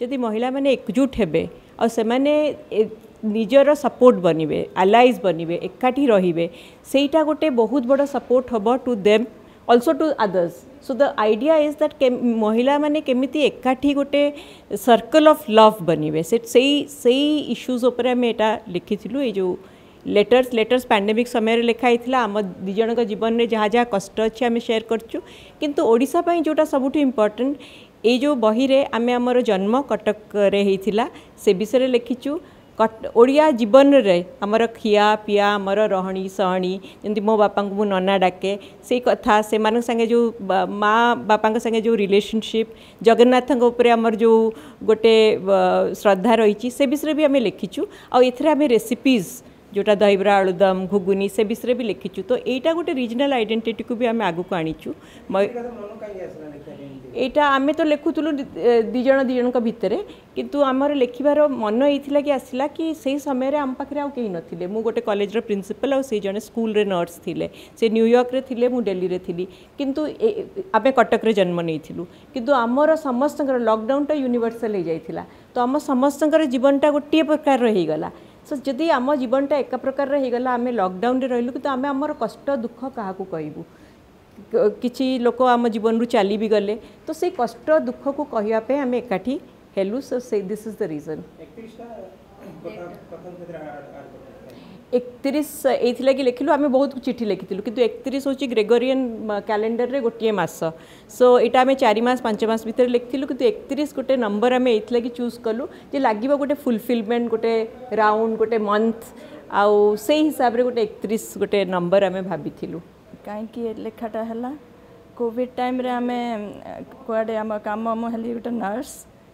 जदि महिला मैंने एकजुट हे आने निजर सपोर्ट बनवे आलाइज बनवे एकाठी रे सहीटा गोटे बहुत बड़ सपोर्ट हम to them also to others so the idea is that महिला मैंने केमी एकाठी गोटे सर्कल अफ लव बनवे से इश्यूज उपर आम यहाँ लिखी ये जो लेटर्स लेटर्स पैंडेमिक समय लिखाई थी आम दिजा जीवन में जहाँ जहाँ कष्ट अच्छे आम सेयर करूँ कितु ओडापी जोटा सब इम्पोर्टाट ये जो बही आम आम जन्म कटक से विषय लिखिचु कट ओडिया जीवन रे आमर खिया पिया आमर रहणी सहणी जमी मो बापा को नना डाके से कथा से मान सागे जो माँ बापा सागे जो रिलेसनशिप जगन्नाथ आमर जो गोटे श्रद्धा रही विषय भी आम लिखिचु आम रेसीपिज ଯେଉଁଟା ଦହିବରା ଆଳୁଦମ୍ ଘୁଗୁନି ସେ ବିଷୟରେ ବି ଲେଖିଛୁ ତ ଏଇଟା ଗୋଟେ ରିଜନାଲ୍ ଆଇଡେଣ୍ଟିଟିକୁ ବି ଆମେ ଆଗକୁ ଆଣିଛୁ ଏଇଟା ଆମେ ତ ଲେଖୁଥିଲୁ ଦୁଇ ଜଣ ଦୁଇ ଜଣଙ୍କ ଭିତରେ କିନ୍ତୁ ଆମର ଲେଖିବାର ମନ ଏଇଥିଲା କି ଆସିଲା କି ସେଇ ସମୟରେ ଆମ ପାଖରେ ଆଉ କେହି ନଥିଲେ ମୁଁ ଗୋଟେ କଲେଜର ପ୍ରିନ୍ସିପାଲ୍ ଆଉ ସେଇ ଜଣେ ସ୍କୁଲରେ ନର୍ସ ଥିଲେ ସେ ନ୍ୟୁୟର୍କରେ ଥିଲେ ମୁଁ ଡେଲିରେ ଥିଲି କିନ୍ତୁ ଆମେ କଟକରେ ଜନ୍ମ ନେଇଥିଲୁ କିନ୍ତୁ ଆମର ସମସ୍ତଙ୍କର ଲକଡାଉନଟା ୟୁନିଭର୍ସାଲ୍ ହେଇଯାଇଥିଲା ତ ଆମ ସମସ୍ତଙ୍କର ଜୀବନଟା ଗୋଟିଏ ପ୍ରକାରର ହେଇଗଲା सो जदि आम जीवनटा एक प्रकार होगा आम लकडाउन रही कि आम आम कष्ट दुख क्या कहबू କିଛି ଲୋକ ଆମ ଜୀବନରୁ ଚାଲି ବି ଗଲେ ତ ସେଇ କଷ୍ଟ ଦୁଃଖକୁ କହିବା ପାଇଁ ଆମେ ଏକାଠି ହେଲୁ ସୋ ସେ ଦିସ୍ ଇଜ୍ ଦ ରିଜନ୍ একত্রিশ এইথিলাগি লেখিলু আমি বহুত চিঠি লেখিলু কিন্তু একত্রিশ হচ্ছে গ্রেগোরিয়ান ক্যালেন্ডরের গোটিয়ে মাস সো এটা আমি চারি মাস পাঁচ মাস ভিতরে লেখিলু কিন্তু একত্রিশ গোটে নম্বর আমি এইথিলাগি চুজ কলু যে লাগিব গোটে ফুলফিলমেন্ট গোটে রাউন্ড গোটে মন্থ আউ সেই হিসাবে গোটে একত্রিশ গোটে নম্বর আমি ভাবিলু কী লেখাটা হল কোভিড টাইমে আমি কুয়াড়ে আমার কাম মু হলি গোটে নর্স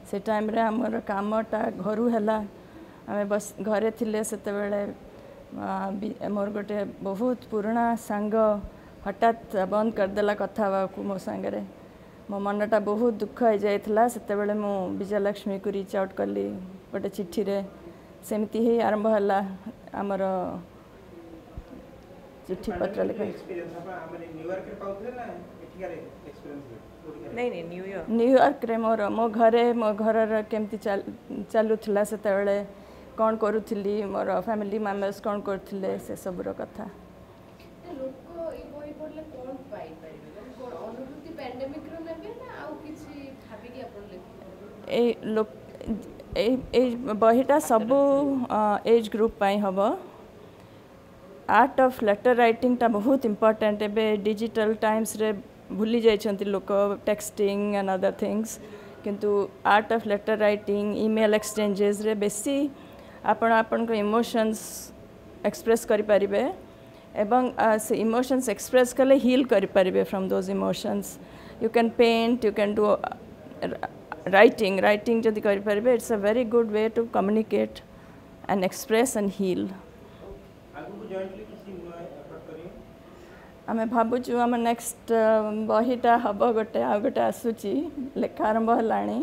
সে টাইমে আমার কামটা ঘরু হল আমি বস ঘরে লে সেতবে मोर गोटे बहुत पुराणा सांग हटात बंद करदे कथा को मो सांगे मो मनटा बहुत दुख हो जाता से विजयलक्ष्मी को रिच आउट कली गोटे चिठी सेमती ही आरंभ है आमर चिठी पत्र न्यूयॉर्क न्यूयर्क मोर मो घरे मो घर केमती चलुला से କ'ଣ କରୁଥିଲି ମୋର ଫ୍ୟାମିଲି ମେମ୍ବର୍ସ କ'ଣ କରୁଥିଲେ ସେସବୁର କଥା ଏଇ ଏଇ ବହିଟା ସବୁ ଏଜ୍ ଗ୍ରୁପ୍ ପାଇଁ ହେବ ଆର୍ଟ ଅଫ୍ ଲେଟର୍ ରାଇଟିଂଟା ବହୁତ ଇମ୍ପର୍ଟାଣ୍ଟ ଏବେ ଡିଜିଟାଲ୍ ଟାଇମ୍ସରେ ଭୁଲି ଯାଇଛନ୍ତି ଲୋକ ଟେକ୍ସଟିଂ ଆଣ୍ଡ ଅଦର୍ ଥିଙ୍ଗସ୍ କିନ୍ତୁ art of letter writing email ଏକ୍ସଚେଞ୍ଜେସ୍ରେ ବେଶୀ आपण आपण इमोशंस एक्सप्रेस एवं से इमोशंस एक्सप्रेस कले हिल करेंगे from those emotions you can paint you can do writing writing जदि करें it's a very good way to communicate and express and heal आम भावु आम नेक्स्ट बहीटा हम गोटे आ गए आसूची लेखा आरंभ है